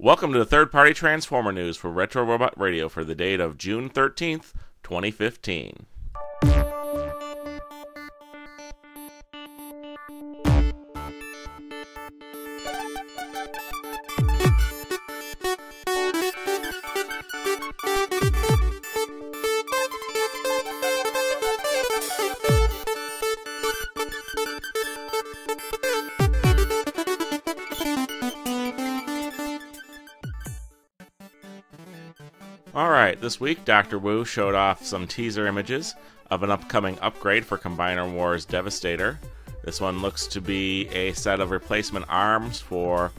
Welcome to the third party Transformer news for Retro Robot Radio for the date of June 13th, 2015. Alright, this week Dr. Wu showed off some teaser images of an upcoming upgrade for Combiner Wars Devastator. This one looks to be a set of replacement arms for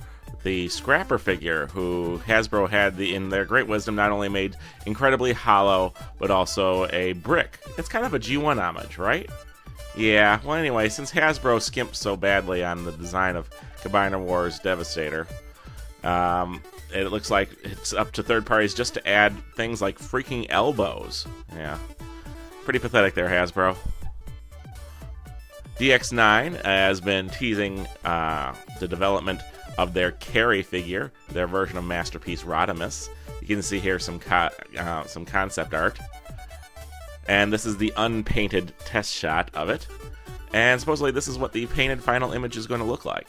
the Scrapper figure, who Hasbro had the, in their great wisdom not only made incredibly hollow, but also a brick. It's kind of a G1 homage, right? Yeah, well, anyway, since Hasbro skimped so badly on the design of Combiner Wars Devastator, um, it looks like it's up to third parties just to add things like freaking elbows. Yeah. Pretty pathetic there, Hasbro. DX9 has been teasing uh, the development of their Carry figure, their version of Masterpiece Rodimus. You can see here some co- uh, some concept art. And this is the unpainted test shot of it. And supposedly this is what the painted final image is going to look like.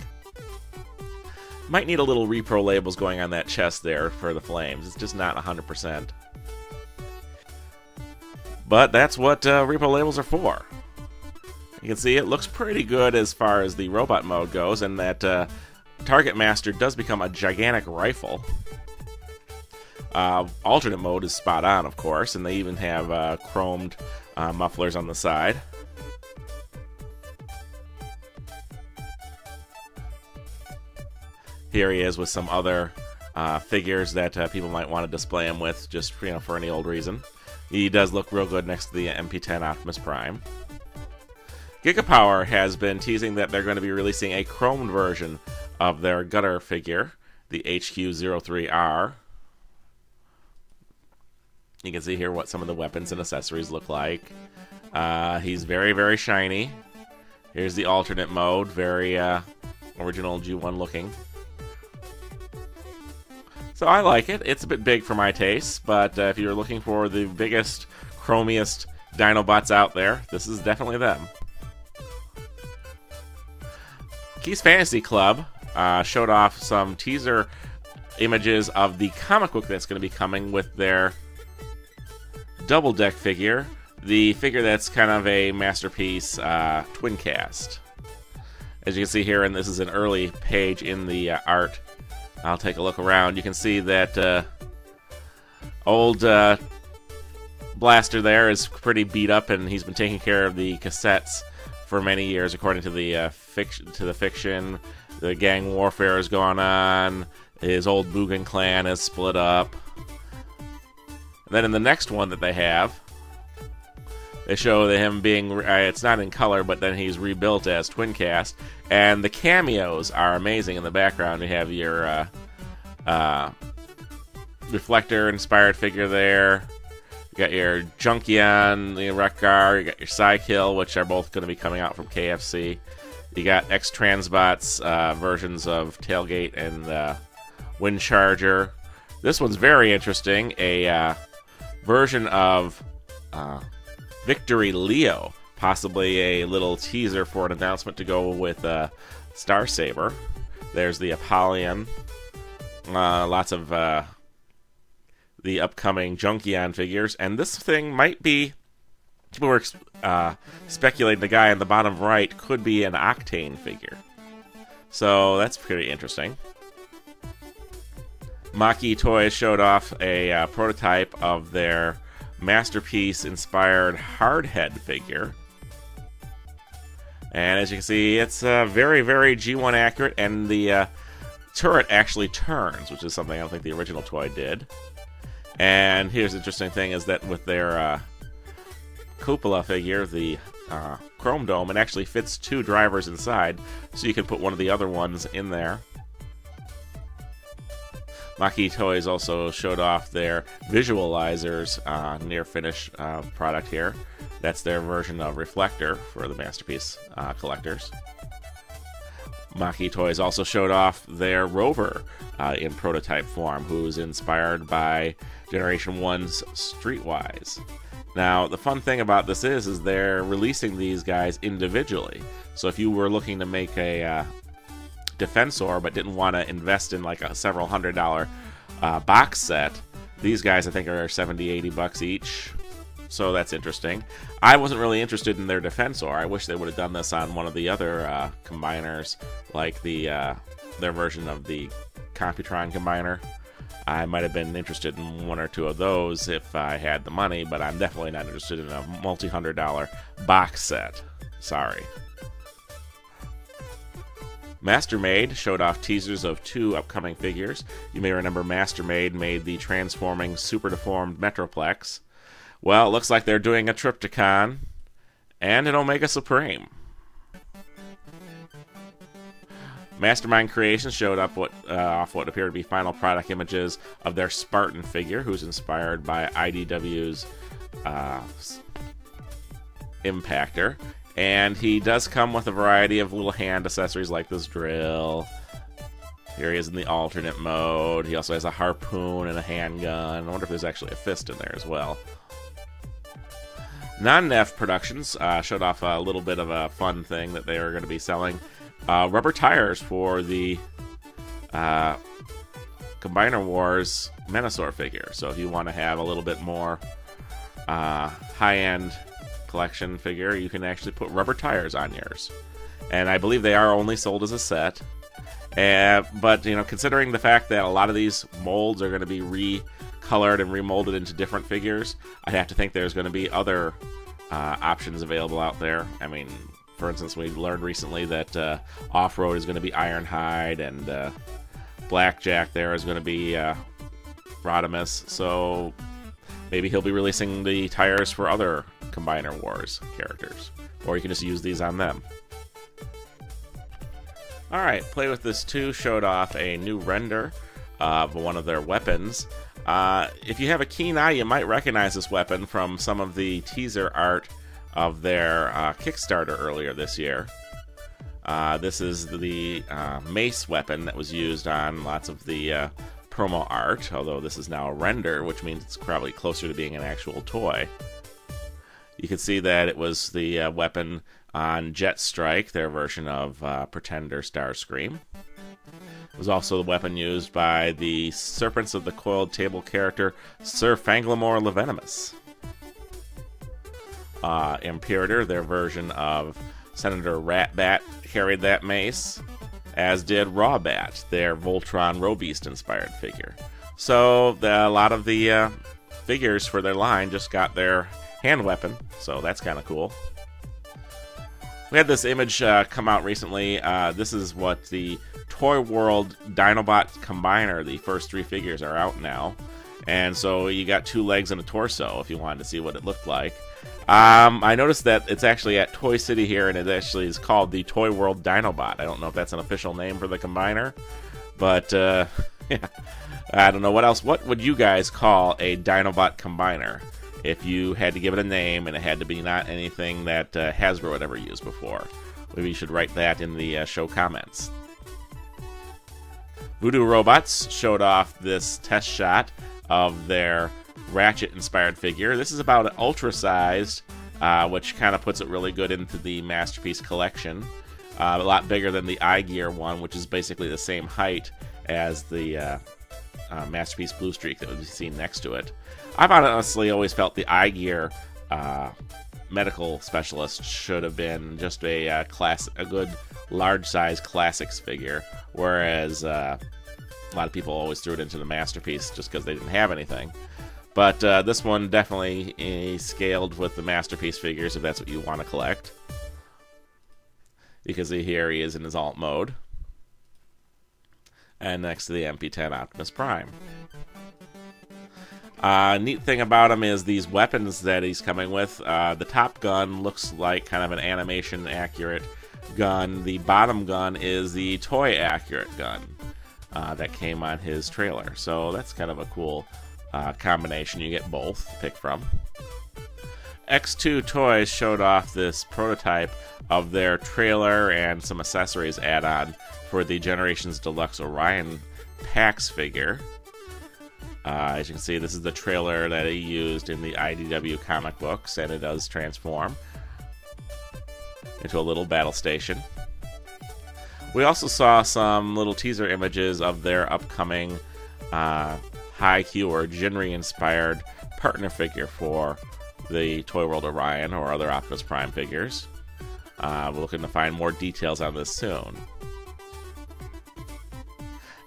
Might need a little repro labels going on that chest there for the flames. It's just not 100%. But that's what uh, repro labels are for. You can see it looks pretty good as far as the robot mode goes, and that uh, Target Master does become a gigantic rifle. Uh, alternate mode is spot on, of course, and they even have uh, chromed uh, mufflers on the side. Here he is with some other uh, figures that uh, people might want to display him with, just you know for any old reason. He does look real good next to the MP10 Optimus Prime. Gigapower has been teasing that they're going to be releasing a chromed version of their Guttur figure, the HQ03R. You can see here what some of the weapons and accessories look like. Uh, he's very, very shiny. Here's the alternate mode, very uh, original G1 looking. So I like it. It's a bit big for my taste, but uh, if you're looking for the biggest, chromiest Dinobots out there, this is definitely them. Keith's Fantasy Club uh, showed off some teaser images of the comic book that's going to be coming with their double deck figure, the figure that's kind of a masterpiece uh, twin cast. As you can see here, and this is an early page in the uh, art I'll take a look around. You can see that uh, old uh, Blaster there is pretty beat up, and he's been taking care of the cassettes for many years, according to the uh, fiction. To the fiction, the gang warfare is going on. His old Boogan clan is split up. And then in the next one that they have, they show him being, uh, it's not in color, but then he's rebuilt as Twincast. And the cameos are amazing in the background. You have your uh, uh, reflector inspired figure there. You got your Junkion, the Wreck-Gar, you got your Psykill, which are both going to be coming out from KFC. You got X Transbots uh, versions of Tailgate and uh, Windcharger. This one's very interesting. A uh, version of uh, Victory Leo, possibly a little teaser for an announcement to go with uh, Star Saber. There's the Apollyon. Uh, lots of uh, the upcoming Junkion figures, and this thing might be. People were uh, speculating the guy in the bottom right could be an Octane figure. So that's pretty interesting. Maketoys showed off a uh, prototype of their masterpiece inspired hardhead figure. And as you can see, it's uh, very, very G1 accurate, and the uh, turret actually turns, which is something I don't think the original toy did. And here's the interesting thing is that with their uh, cupola figure, the uh, Chrome Dome, it actually fits two drivers inside, so you can put one of the other ones in there. Maketoys also showed off their visualizers uh, near finish uh, product here. That's their version of Reflector for the Masterpiece uh, collectors. Maketoys also showed off their rover uh, in prototype form, who's inspired by Generation 1's Streetwise. Now, the fun thing about this is, is they're releasing these guys individually. So if you were looking to make a uh, Defensor but didn't want to invest in like a several hundred dollar uh, box set, these guys I think are 70, 80 bucks each. So that's interesting. I wasn't really interested in their Defensor. I wish they would have done this on one of the other uh, combiners, like the uh, their version of the Computron combiner. I might have been interested in one or two of those if I had the money, but I'm definitely not interested in a multi hundred dollar box set. Sorry. Mastermade showed off teasers of two upcoming figures. You may remember Mastermade made the transforming super deformed Metroplex. Well, it looks like they're doing a Trypticon and an Omega Supreme. Mastermind Creations showed up what uh, off what appeared to be final product images of their Spartan figure, who's inspired by IDW's uh, Impactor, and he does come with a variety of little hand accessories like this drill. Here he is in the alternate mode. He also has a harpoon and a handgun. I wonder if there's actually a fist in there as well. Nonnef Productions uh, showed off a little bit of a fun thing that they are going to be selling uh, rubber tires for the uh, Combiner Wars Menasor figure. So if you want to have a little bit more uh, high-end collection figure, you can actually put rubber tires on yours. And I believe they are only sold as a set. But you know, considering the fact that a lot of these molds are going to be recolored and remolded into different figures, I'd have to think there's going to be other uh, options available out there. I mean, for instance, we learned recently that uh, Off Road is going to be Ironhide, and uh, Blackjack there is going to be uh, Rodimus. So maybe he'll be releasing the tires for other Combiner Wars characters, or you can just use these on them. All right, Play with This Too showed off a new render of one of their weapons. Uh, if you have a keen eye, you might recognize this weapon from some of the teaser art of their uh, Kickstarter earlier this year. Uh, this is the uh, mace weapon that was used on lots of the uh, promo art, although this is now a render, which means it's probably closer to being an actual toy. You can see that it was the uh, weapon on Jet Strike, their version of uh, Pretender Starscream. It was also the weapon used by the Serpents of the Coiled Table character Sir Fanglamore Levenomous uh, Imperator, their version of Senator Ratbat, carried that mace, as did Rawbat, their Voltron Robeast inspired figure. So the, a lot of the uh, figures for their line just got their hand weapon, so that's kind of cool. We had this image uh, come out recently. Uh, this is what the Toy World Dinobot Combiner, the first three figures, are out now. And so you got two legs and a torso if you wanted to see what it looked like. Um, I noticed that it's actually at Toy City here, and it actually is called the Toy World Dinobot. I don't know if that's an official name for the combiner, but uh, yeah, I don't know what else. What would you guys call a Dinobot combiner if you had to give it a name and it had to be not anything that uh, Hasbro had ever used before? Maybe you should write that in the uh, show comments. Voodoo Robots showed off this test shot of their Ratchet inspired figure. This is about an ultra sized, uh, which kind of puts it really good into the Masterpiece collection. Uh, a lot bigger than the iGear one, which is basically the same height as the uh, uh Masterpiece Blue Streak that would be seen next to it. I've honestly always felt the iGear uh, medical specialist should have been just a uh, class, a good large size classics figure, whereas a lot of people always threw it into the masterpiece just because they didn't have anything. But uh, this one definitely is scaled with the Masterpiece figures if that's what you want to collect. Because here he is in his alt mode. And next to the MP10 Optimus Prime. Uh, neat thing about him is these weapons that he's coming with. Uh, the top gun looks like kind of an animation accurate gun. The bottom gun is the toy accurate gun uh, that came on his trailer. So that's kind of a cool uh, combination. You get both to pick from. X2 Toys showed off this prototype of their trailer and some accessories add on for the Generations Deluxe Orion Pax figure. Uh, as you can see, this is the trailer that he used in the IDW comic books, and it does transform into a little battle station. We also saw some little teaser images of their upcoming uh, Haikyuu or Jinrai inspired partner figure for the Toy World Orion or other Optimus Prime figures. Uh, we're looking to find more details on this soon.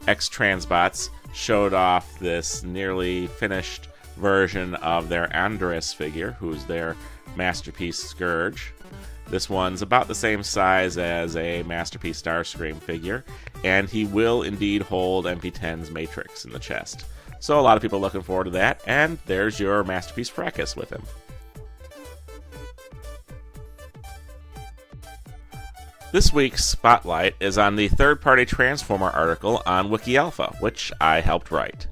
X Transbots showed off this nearly finished version of their Andras figure, who's their masterpiece Scourge. This one's about the same size as a Masterpiece Starscream figure, and he will indeed hold MP10's Matrix in the chest. So a lot of people looking forward to that, and there's your Masterpiece Fracas with him. This week's spotlight is on the third party Transformer article on WikiAlpha, which I helped write.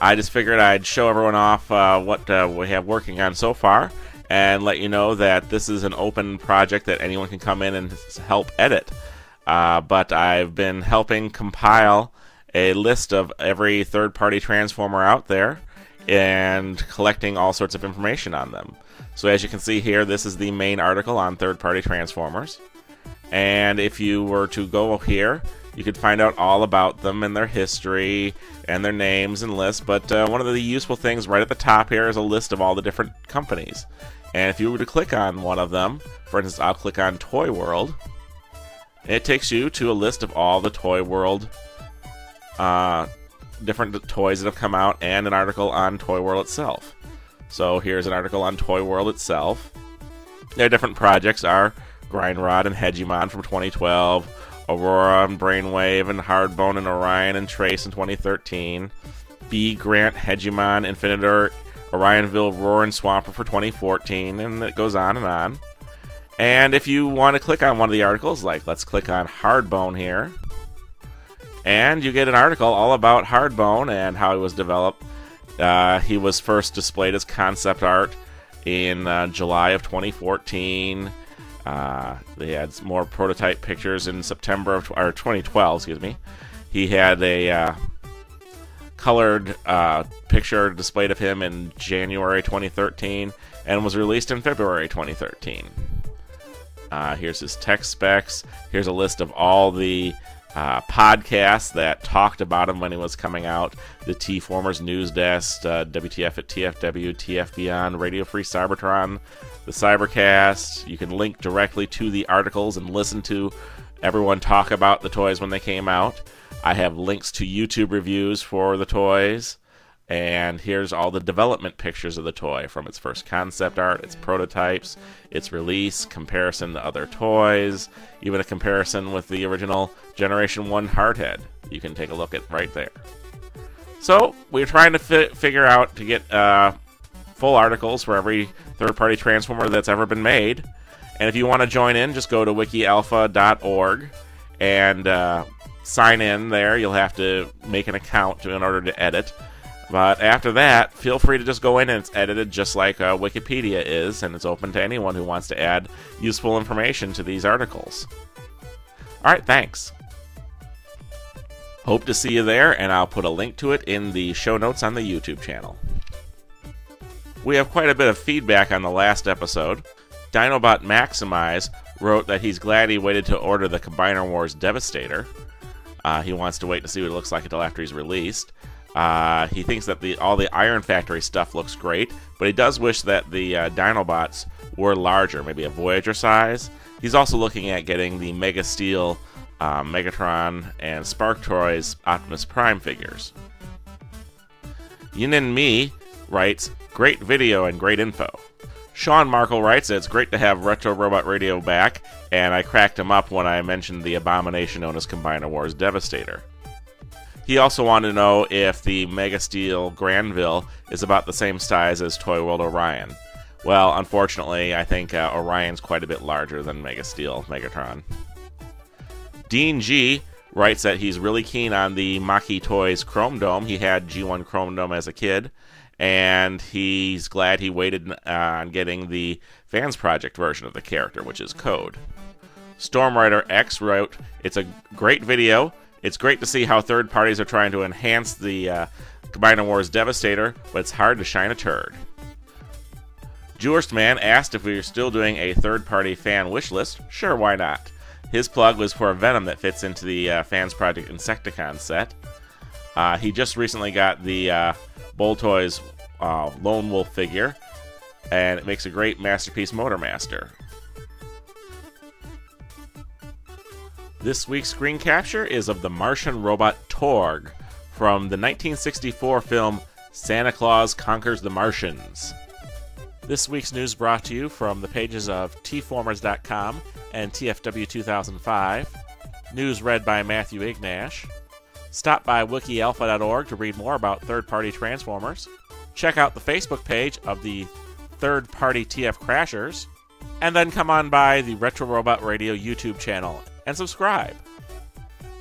I just figured I'd show everyone off uh, what uh, we have working on so far and let you know that this is an open project that anyone can come in and help edit. Uh, but I've been helping compile a list of every third party Transformer out there and collecting all sorts of information on them. So, as you can see here, this is the main article on third party Transformers. And if you were to go here, you could find out all about them and their history and their names and lists. But uh, one of the useful things right at the top here is a list of all the different companies. And if you were to click on one of them, for instance, I'll click on Toy World, it takes you to a list of all the Toy World uh, different toys that have come out and an article on Toy World itself. So here's an article on Toy World itself. Their different projects are Grindrod and Hegemon from 2012, Aurora and Brainwave and Hardbone and Orion and Trace in 2013, B Grant, Hegemon, Infinitor, Orionville, Roar, and Swamper for 2014, and it goes on and on. And if you want to click on one of the articles, like let's click on Hardbone here, and you get an article all about Hardbone and how he was developed. Uh, he was first displayed as concept art in uh, July of 2014. Uh, they had more prototype pictures in September of or 2012, excuse me. He had a uh, colored uh, picture displayed of him in January 2013 and was released in February 2013. Uh, here's his tech specs. Here's a list of all the uh, podcasts that talked about him when he was coming out. The T Formers News Desk, uh, WTF at TFW, TF Beyond, Radio Free Cybertron, the Cybercast. You can link directly to the articles and listen to everyone talk about the toys when they came out. I have links to YouTube reviews for the toys. And here's all the development pictures of the toy from its first concept art, its prototypes, its release, comparison to other toys, even a comparison with the original Generation 1 Hardhead. You can take a look at right there. So, we're trying to fi- figure out to get uh, full articles for every third party Transformer that's ever been made. And if you want to join in, just go to wikialpha.org and uh, sign in there. You'll have to make an account in order to edit. But after that, feel free to just go in and it's edited just like uh, Wikipedia is, and it's open to anyone who wants to add useful information to these articles. Alright, thanks. Hope to see you there, and I'll put a link to it in the show notes on the YouTube channel. We have quite a bit of feedback on the last episode. Dinobot Maximize wrote that he's glad he waited to order the Combiner Wars Devastator. Uh, he wants to wait to see what it looks like until after he's released. Uh, he thinks that the all the Iron Factory stuff looks great, but he does wish that the uh, Dinobots were larger, maybe a Voyager size. He's also looking at getting the Mega Steel, uh, Megatron, and Spark Toys Optimus Prime figures. Yinin Me writes, Great video and great info. Sean Markle writes, It's great to have Retro Robot Radio back, and I cracked him up when I mentioned the abomination known as Combiner Wars Devastator. He also wanted to know if the Mega Steel Granville is about the same size as Toy World Orion. Well, unfortunately, I think uh, Orion's quite a bit larger than Mega Steel Megatron. Dean G writes that he's really keen on the Maketoys Chrome Dome. He had G1 Chrome Dome as a kid, and he's glad he waited on getting the Fans Project version of the character, which is Code. Stormrider X wrote, It's a great video. It's great to see how third parties are trying to enhance the uh, Combiner Wars Devastator, but it's hard to shine a turd. Jewerst Man asked if we were still doing a third party fan wish list. Sure, why not? His plug was for a Venom that fits into the uh, Fans Project Insecticon set. Uh, he just recently got the uh, Toys uh, Lone Wolf figure, and it makes a great Masterpiece Motor Master. This week's screen capture is of the Martian robot Torg from the 1964 film Santa Claus Conquers the Martians. This week's news brought to you from the pages of tformers.com and TFW 2005. News read by Matthew Ignash. Stop by wikialpha.org to read more about third party Transformers. Check out the Facebook page of the third party TF Crashers. And then come on by the Retro Robot Radio YouTube channel and subscribe.